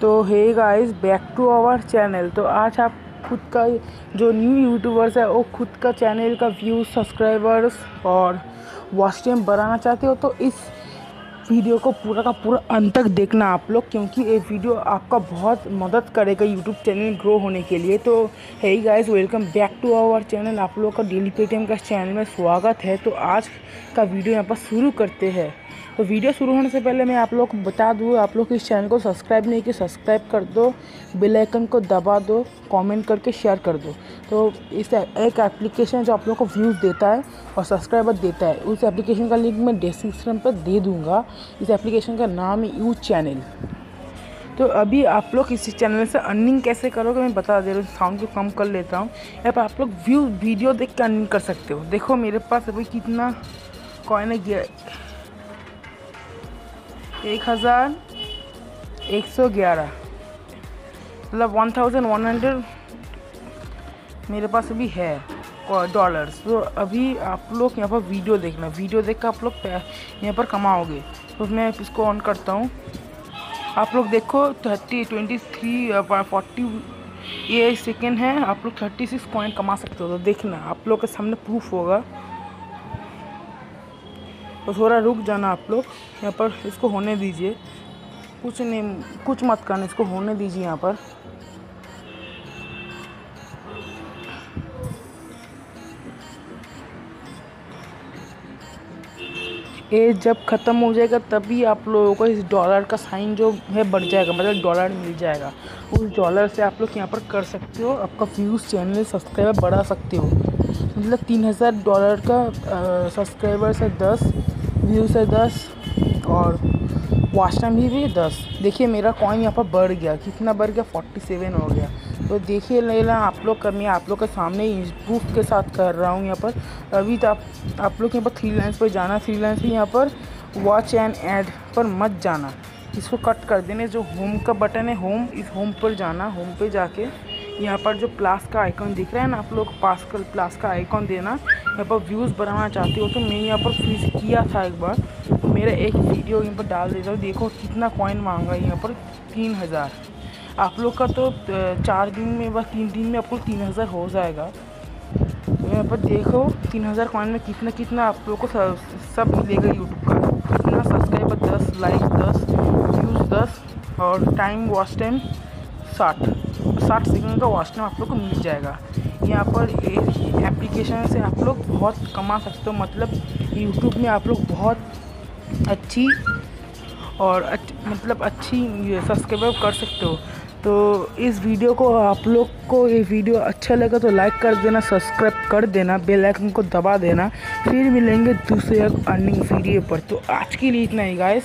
तो hey guys back to our channel तो आज आप खुद का जो न्यू यूट्यूबर्स है, वो खुद का चैनल का व्यूज़ सब्सक्राइबर्स और वॉच टाइम बढ़ाना चाहते हो तो इस वीडियो को पूरा का पूरा अंत तक देखना आप लोग, क्योंकि ये वीडियो आपका बहुत मदद करेगा यूट्यूब चैनल ग्रो होने के लिए। तो hey guys welcome back to our channel आप लोग का डेली पेटीएम का चैनल में स्वागत है। तो आज का वीडियो यहाँ पर शुरू करते हैं। तो वीडियो शुरू होने से पहले मैं आप लोग को बता दूँ, आप लोग इस चैनल को सब्सक्राइब नहीं किया सब्सक्राइब कर दो बेल आइकन को दबा दो कमेंट करके शेयर कर दो। तो इस एक एप्लीकेशन जो आप लोग को व्यूज़ देता है और सब्सक्राइबर देता है, उस एप्लीकेशन का लिंक मैं डिस्क्रिप्शन पर दे दूँगा। इस एप्लीकेशन का नाम है यूज़ चैनल तो अभी आप लोग इसी चैनल से अर्निंग कैसे करोगे, मैं बता दे रहा हूँ साउंड को कम कर लेता हूँ। या पर आप लोग व्यू वीडियो देख के अर्निंग कर सकते हो। देखो मेरे पास अभी कितना कॉइन है एक हज़ार एक सौ ग्यारह। मतलब वन थाउज़ेंड वन हंड्रेड मेरे पास अभी है डॉलर्स तो अभी आप लोग यहाँ पर वीडियो देखना। वीडियो देख कर आप लोग यहाँ पर कमाओगे। तो मैं इसको ऑन करता हूँ। आप लोग देखो थर्टी ट्वेंटी थ्री फोर्टी ये सेकेंड है। आप लोग थर्टी सिक्स पॉइंट कमा सकते हो। तो देखना, आप लोग के सामने प्रूफ होगा। तो थोड़ा रुक जाना आप लोग। यहाँ पर इसको होने दीजिए। कुछ नहीं, कुछ मत करना, इसको होने दीजिए यहाँ पर। ये जब ख़त्म हो जाएगा, तभी आप लोगों को इस डॉलर का साइन जो है बढ़ जाएगा मतलब डॉलर मिल जाएगा। उस डॉलर से आप लोग यहाँ पर कर सकते हो। आपका व्यूज़ चैनल सब्सक्राइबर बढ़ा सकते हो। मतलब तीन हज़ार डॉलर का सब्सक्राइबर से दस व्यूज़ है दस और वॉच टाइम भी, भी दस। देखिए मेरा कॉइन यहाँ पर बढ़ गया कितना बढ़ गया? फोर्टी सेवन हो गया। तो देखिए लेना आप लोग कर मैं आप लोग के सामने प्रूफ के साथ कर रहा हूँ यहाँ पर। अभी तो आप आप लोग यहाँ पर थ्री लाइन्स पर जाना थ्री लाइन्स पर यहाँ पर वॉच एंड एड पर मत जाना। इसको कट कर देने जो होम का बटन है होम इस होम पर जाना होम पे जाके। यहाँ पर जो प्लास का आइकॉन दिख रहा है ना, आप लोग पास कर प्लास का आइकॉन देना। यहाँ पर व्यूज़ बढ़ाना चाहते हो तो मैं यहाँ पर फ्रीज किया था एक बार। तो मेरा एक वीडियो यहाँ पर डाल देता हूँ। देखो कितना कॉइन मांगा यहाँ पर, तीन हज़ार। आप लोग का तो चार दिन में बस तीन दिन में आपको तीन हज़ार हो जाएगा। तो यहाँ पर देखो, तीन हज़ार कॉइन में कितना कितना आप लोग को सब मिलेगा यूट्यूब का। कितना सब्सक्राइबर दस लाइक दस व्यूज़ दस, और टाइम वॉच टाइम साठ। साठ सेकंड का वॉच टाइम आप लोग को मिल जाएगा। यहाँ पर एप्लीकेशन से आप लोग बहुत कमा सकते हो मतलब यूट्यूब में आप लोग बहुत अच्छी और अच्छ, मतलब अच्छी सब्सक्राइब कर सकते हो। तो इस वीडियो को आप लोग को ये वीडियो अच्छा लगा तो लाइक कर देना सब्सक्राइब कर देना बेल आइकन को दबा देना। फिर मिलेंगे दूसरे अर्निंग वीडियो पर। तो आज के लिए इतना ही गाइस